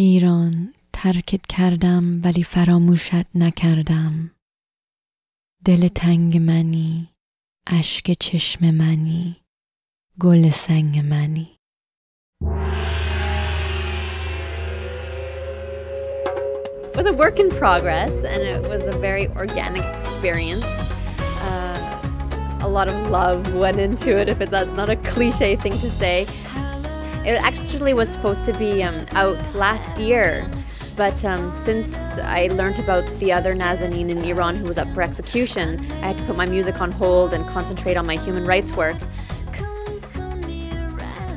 ایران ترکت کردم ولی فراموشت نکردم دل تنگ منی اشک چشم منی گل سنگ منی It was a work in progress and it was a very organic experience. Uh, a lot of love went into it, if that's not a cliche thing to say. It actually was supposed to be um, out last year, but um, since I learned about the other Nazanin in Iran who was up for execution, I had to put my music on hold and concentrate on my human rights work.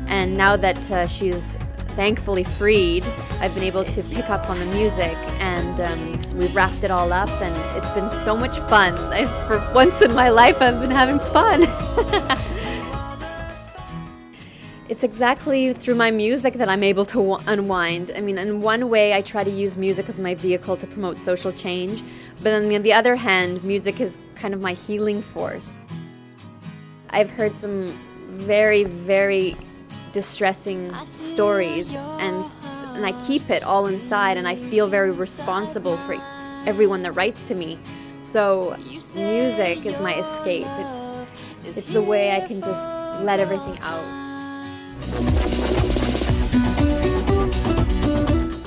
And now that uh, she's thankfully freed, I've been able to pick up on the music and um, we've wrapped it all up and it's been so much fun. I, for once in my life, I've been having fun. it's exactly through my music that I'm able to unwind. I mean, in one way, I try to use music as my vehicle to promote social change, but on the other hand, music is kind of my healing force. I've heard some very, very distressing stories, and, and I keep it all inside, and I feel very responsible for everyone that writes to me. So, music is my escape. It's, it's the way I can just let everything out.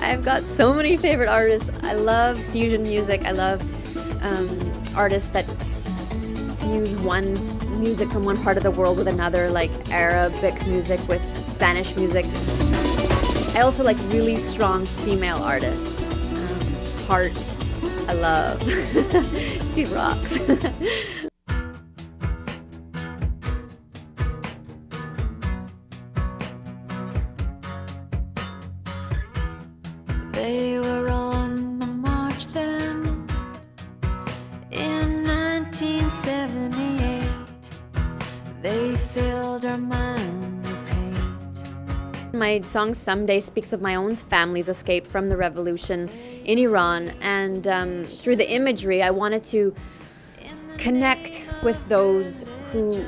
I've got so many favorite artists. I love fusion music. I love um, artists that fuse one music from one part of the world with another, like Arabic music with Spanish music. I also like really strong female artists. Um, Heart, I love. she rocks. They were on the march then in 1978. They filled our minds with hate. My song Someday speaks of my own family's escape from the revolution in Iran, and um, through the imagery, I wanted to connect with those who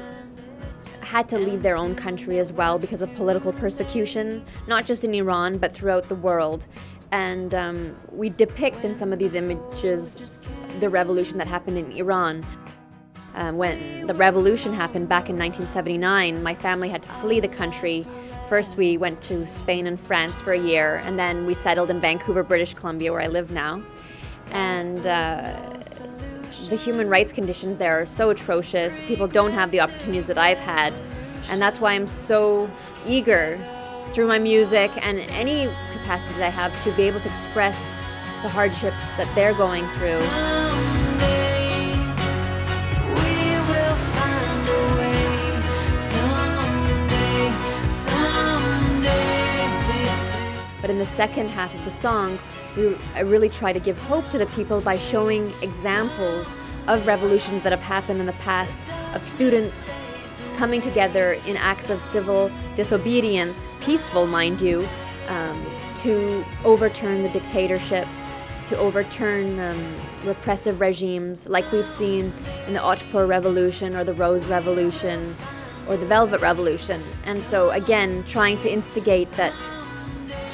had to leave their own country as well because of political persecution, not just in Iran, but throughout the world and um, we depict in some of these images the revolution that happened in Iran. Um, when the revolution happened back in 1979, my family had to flee the country. First, we went to Spain and France for a year, and then we settled in Vancouver, British Columbia, where I live now. And uh, the human rights conditions there are so atrocious. People don't have the opportunities that I've had. And that's why I'm so eager through my music and any capacity that I have to be able to express the hardships that they're going through. But in the second half of the song, we, really try to give hope to the people by showing examples of revolutions that have happened in the past, of students coming together in acts of civil disobedience, peaceful, mind you, um, to overturn the dictatorship, to overturn um, repressive regimes like we've seen in the Otpor Revolution or the Rose Revolution or the Velvet Revolution. And so, again, trying to instigate that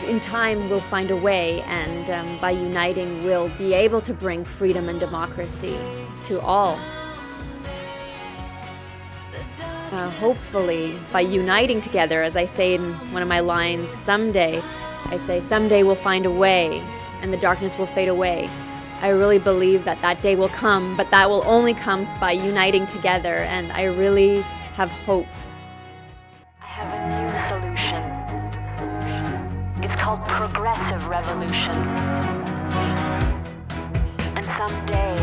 in time we'll find a way, and um, by uniting, we'll be able to bring freedom and democracy to all. Uh, hopefully, by uniting together, as I say in one of my lines, someday, I say, someday we'll find a way and the darkness will fade away. I really believe that that day will come, but that will only come by uniting together, and I really have hope. I have a new solution. It's called progressive revolution. And someday